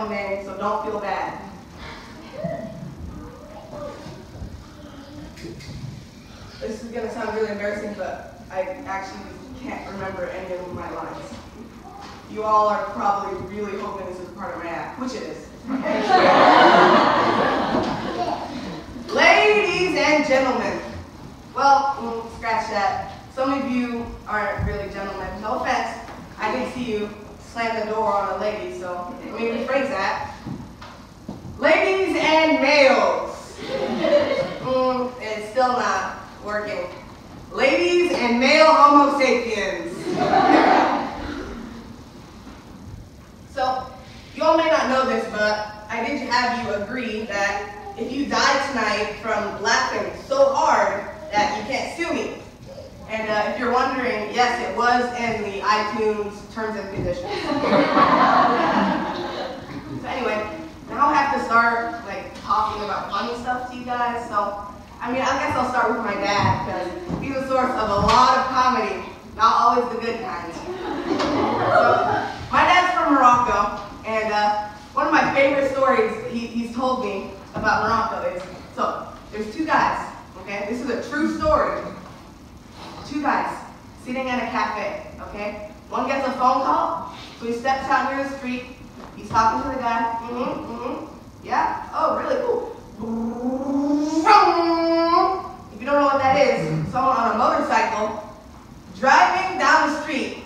own name, so don't feel bad. This is gonna sound really embarrassing, but I actually can't remember any of my lines. You all are probably really hoping this is part of my act, which it is. Ladies and gentlemen, well, mm, scratch that. Some of you aren't really gentlemen. No offense. I did see you slam the door on a lady, so let me rephrase that. Ladies and males. Mm, it's still not working. Ladies and male homo sapiens. so, you all may not know this, but I did have you agree that if you die tonight from laughing so hard that you can't sue me. And uh, if you're wondering, yes, it was in the iTunes terms and conditions. so anyway, now I have to start like talking about funny stuff to you guys. So I mean, I guess I'll start with my dad because he's a source of a lot of comedy, not always the good kind. So my dad's from Morocco, and uh, one of my favorite stories he, he's told me about Morocco is so there's two guys. Okay, this is a true story. Two guys sitting at a cafe. Okay, one gets a phone call, so he steps out near the street. He's talking to the guy. Mm-hmm. Mm-hmm. Yeah. Oh, really cool. If you don't know what that is, someone on a motorcycle driving down the street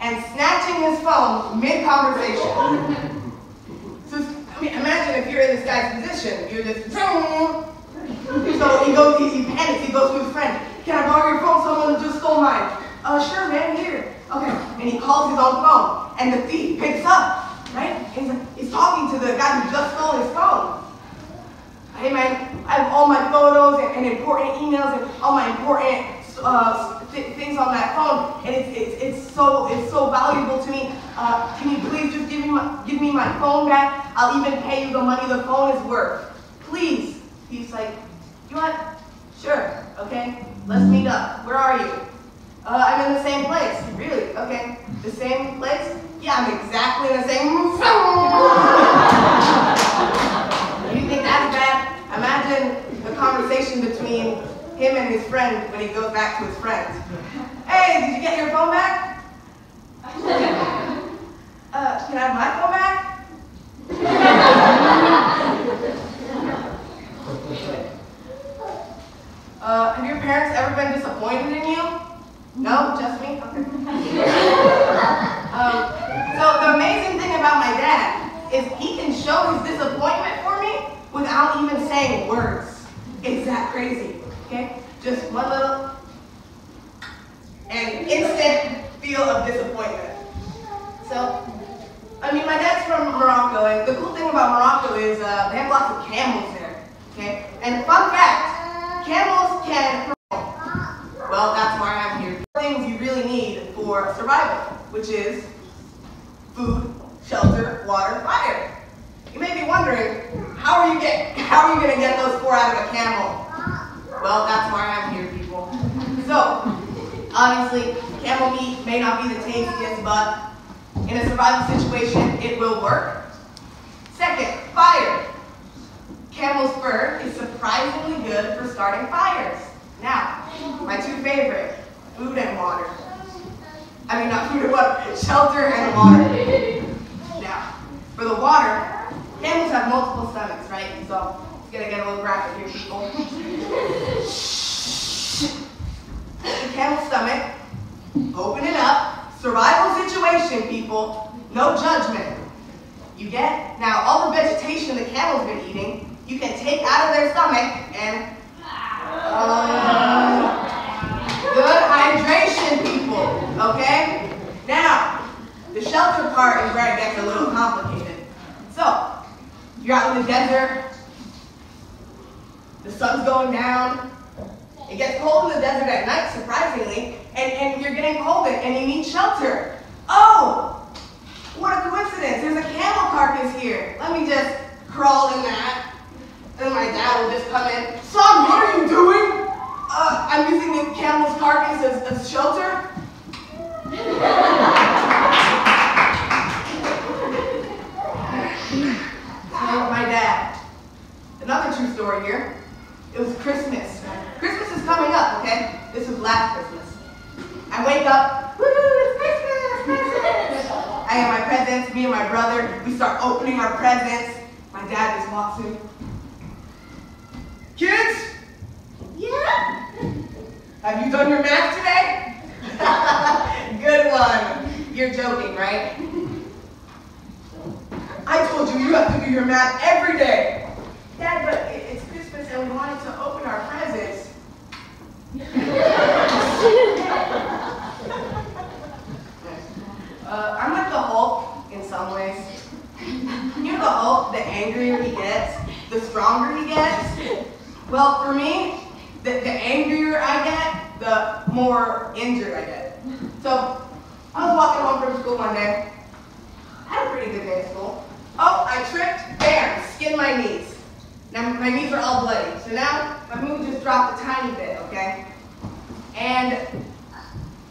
and snatching his phone mid-conversation. so, I mean, imagine if you're in this guy's position. You're just, so he goes, he, he panics, he goes to his friend. Can I borrow your phone? Someone just stole mine. Uh, sure, man, here. Okay, and he calls his own phone, and the thief picks up, right? He's, he's talking to the guy who just stole his phone. Hey man, I have all my photos and, and important emails and all my important uh, th things on that phone, and it's, it's, it's so it's so valuable to me. Uh, can you please just give me my give me my phone back? I'll even pay you the money the phone is worth. Please. He's like, you want? Sure. Okay. Let's meet up. Where are you? Uh, I'm in the same place. Really? Okay. The same place? Yeah, I'm exactly the same. you think that's bad? Imagine the conversation between him and his friend when he goes back to his friend. Hey, did you get your phone back? uh, can I have my phone back? uh, have your parents ever been disappointed in you? No, just me? Okay. um, so the amazing thing about my dad is he can show his disappointment for me without even saying words. Is that crazy? Okay? Just one little and instant feel of disappointment. So, I mean, my dad's from Morocco, and the cool thing about Morocco is uh, they have lots of camels there. Okay? And fun fact, camels can well, that's why I'm here. Things you really need for survival, which is food, shelter, water, fire. You may be wondering, how are you get how are you gonna get those four out of a camel? Well, that's why I'm here, people. So, obviously, camel meat may not be the tastiest, but in a survival situation, it will work. Second, fire. Camel's fur is surprisingly good for starting fires. Now, my two favorite, food and water. I mean, not food and water, shelter and water. Now, for the water, camels have multiple stomachs, right? So, it's gonna get a little graphic here, people. the camel stomach, open it up, survival situation, people, no judgment. You get? Now, all the vegetation the camel's been eating, you can take out of their stomach and uh, good hydration, people, okay? Now, the shelter part is where it gets a little complicated. So, you're out in the desert, the sun's going down, it gets cold in the desert at night, surprisingly, and, and you're getting cold and you need shelter. Oh, what a coincidence, there's a camel carcass here. Let me just crawl in that. And my dad will just come in. Son, what are you doing? Uh, I'm using the camel's carcass as, as shelter. Today with my dad. Another true story here. It was Christmas. Christmas is coming up, okay? This was last Christmas. I wake up, woo, it's Christmas, Christmas. I have my presents, me and my brother, we start opening our presents. My dad just walks in. Kids? Yeah? Have you done your math today? Good one. You're joking, right? I told you you have to do your math every day. Dad, but and wanted to open our presents. uh, I'm like the Hulk in some ways. You know the Hulk, the angrier he gets, the stronger he gets? Well, for me, the, the angrier I get, the more injured I get. So, I was walking home from school one day. I had a pretty good day at school. Oh, I tripped, bam, skinned my knees. Now my knees are all bloody. So now my mood just dropped a tiny bit, okay? And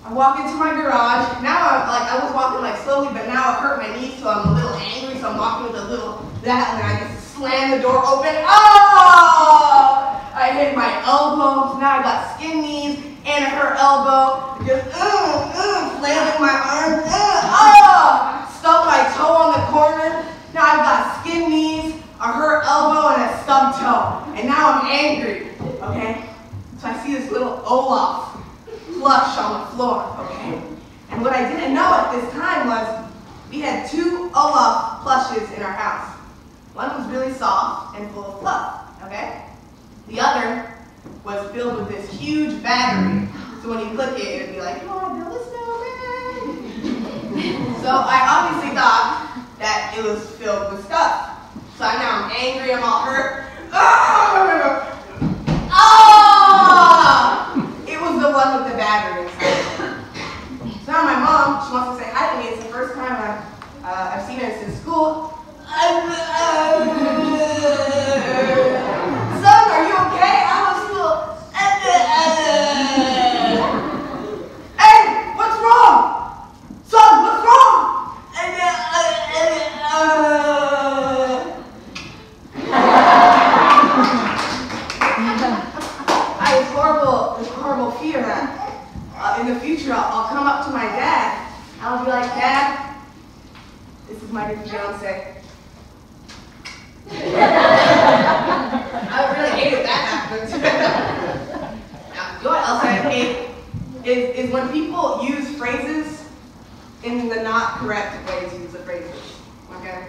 I walk into my garage. Now I'm like I was walking like slowly, but now I hurt my knees, so I'm a little angry. So I'm walking with a little that, and I just slam the door open. Oh! I hit my elbow. Now I got skin knees and hurt elbow. Just uh, uh, flailing my arm. Uh, oh! Stubbed my toe on the corner. Now I've got skin knees, a hurt elbow, and a stubbed toe. And now I'm angry. Okay? So I see this little Olaf plush on the floor, okay? And what I didn't know at this time was we had two Olaf plushes in our house. One was really soft and full of fluff, okay? The other was filled with this So when you click it, it would be like, you want to build a snowman? so I obviously thought that it was filled with stuff. So I now I'm angry, I'm all hurt. Ah! Ah! It was the one with the battery. So now my mom, she wants to say hi to me. It's the first time I've, uh, I've seen her since school. Son, are you okay? I was still. Hey, what's wrong? Son, what's wrong? I have horrible, this horrible fear that uh, in the future I'll, I'll come up to my dad and I'll be like, Dad, this is fiance. I really hate it that happens. now, you know what else I hate is, is when people use phrases in the not correct way to use the phrases. Okay?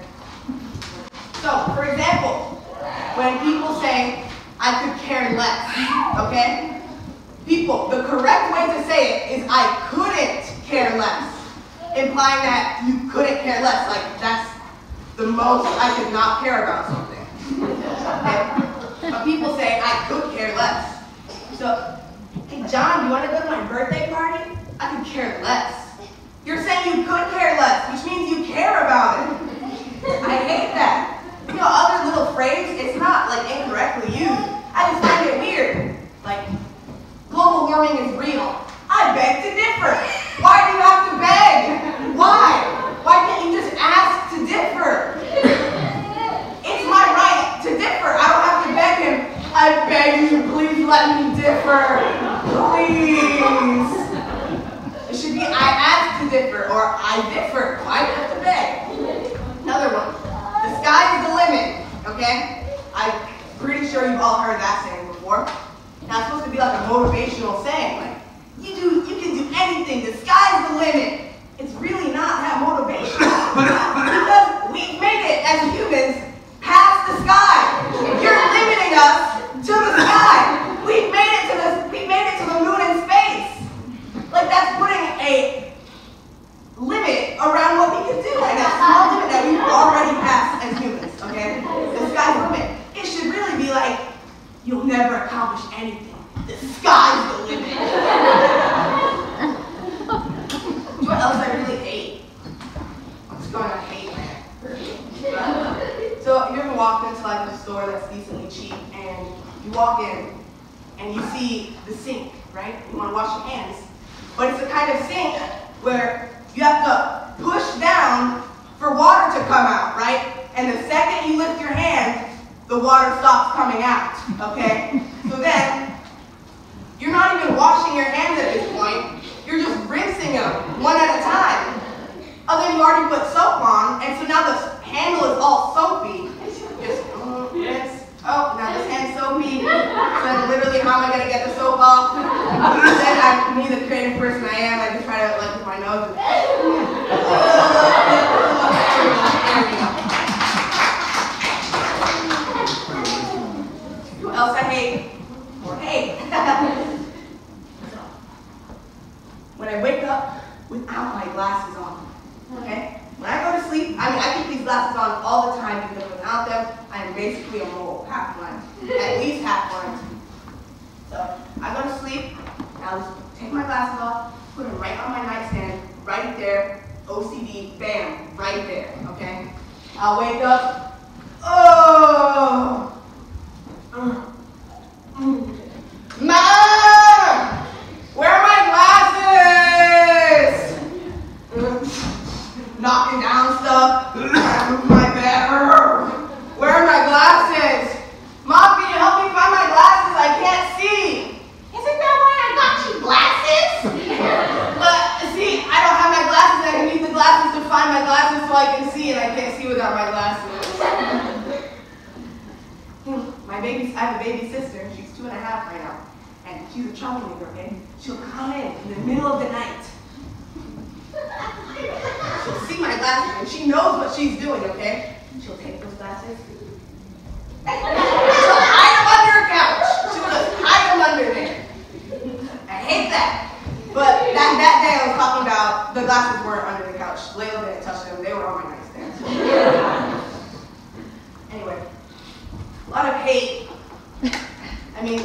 So, for example, when people say, I could care less, okay? People, the correct way to say it is I couldn't care less, implying that you couldn't care less. Like, that's the most I could not care about something. Okay? But people say I could care less. So, hey John, you want to go to my birthday party? I could care less. You're saying you could care less, which means you care about it. I hate that. You know, other little phrase, it's not like incorrectly used. I just find it weird. Like, global warming is real. I beg to differ. Why do you have to beg? Why? Why can't you just ask to differ? It's my right to differ. I don't have to beg him. I beg you, please let me differ. Please. It should be I ask to differ or I differ. Why do you have to beg? Another one. The sky is the limit, okay? I'm pretty sure you've all heard that saying before. Now it's supposed to be like a motivational saying, like, you do you can do anything, the sky's the limit. It's really not that motivational. because we've made it as humans past the sky. You're limiting us to the sky. We've made it to the we made it to the moon and space. Like that's putting a limit around what we can do, and a small limit that we've already passed as humans, okay? The sky's the limit. It should really be like, you'll never accomplish anything. The sky's the limit. what else I really hate? What's going on hate, man? So you ever walked into like a store that's decently cheap and you walk in and you see the sink, right? You want to wash your hands. But it's the kind of sink where you have to push down for water to come out, right? and the second you lift your hand, the water stops coming out, okay? So then, you're not even washing your hands at this point. You're just rinsing them one at a time. Oh, then you already put soap on, and so now the handle is all soapy. Just mm, rinse. Oh, now this hand's soapy. So then literally, how am I gonna get the soap off? then I, me, the creative person I am, I just try to like with my nose. Who else I hate? Or hate. when I wake up without my glasses on, okay? When I go to sleep, I mean, I keep these glasses on all the time because without them, I am basically a mole, half blind, at least half blind. So I go to sleep, I'll just take my glasses off, put them right on my nightstand, right there, OCD, bam, right there, okay? I'll wake up, oh, Mom! Where are my glasses? Knocking down stuff, my bed. Where are my glasses? Mom, can you help me find my glasses? I can't see. Isn't that why I got you glasses? But see, I don't have my glasses. I need the glasses to find my glasses so I can see, and I can't see without my glasses. my baby, I have a baby sister. And she's two and a half right now, and she's a troublemaker. Okay, she'll come in in the middle of the night. She'll see my glasses, and she knows what she's doing. Okay, she'll take those glasses. She'll hide them under her couch. She'll just hide them under there. I hate that. But that, that day I was talking about the glasses weren't under the couch. Layla didn't touch them. They were on my nightstand. anyway, a lot of hate. I mean,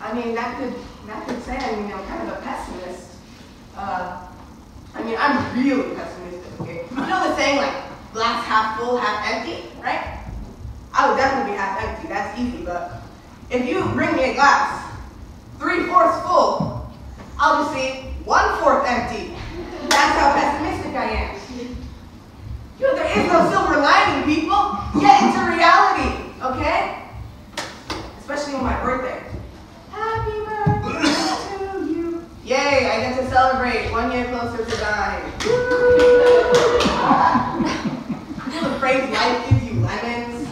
I mean that could that could say I mean I'm kind of a pessimist. Uh, I mean I'm really pessimistic. Okay, you know the saying like glass half full, half empty, right? I would definitely be half empty. That's easy. But if you bring me a glass three fourths full, I'll just see one fourth empty. That's how pessimistic I am. You know, there is no silver lining, people. Get into reality, okay? Especially on my birthday. Happy birthday to you. Yay, I get to celebrate one year closer to dying. you know the phrase life gives you lemons?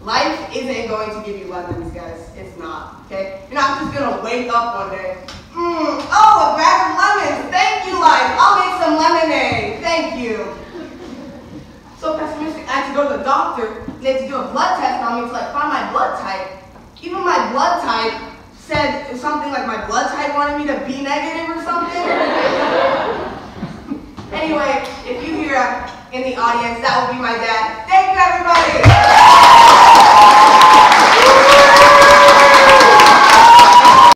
Life isn't going to give you lemons, guys. It's not, okay? You're not just gonna wake up one day. Mm, oh, a bag of lemons. Thank you, life. I'll make some lemonade. Thank you. So pessimistic. I doctor. They had to do a blood test on me to like find my blood type. Even my blood type said something like my blood type wanted me to be negative or something. anyway, if you hear in the audience, that will be my dad. Thank you, everybody.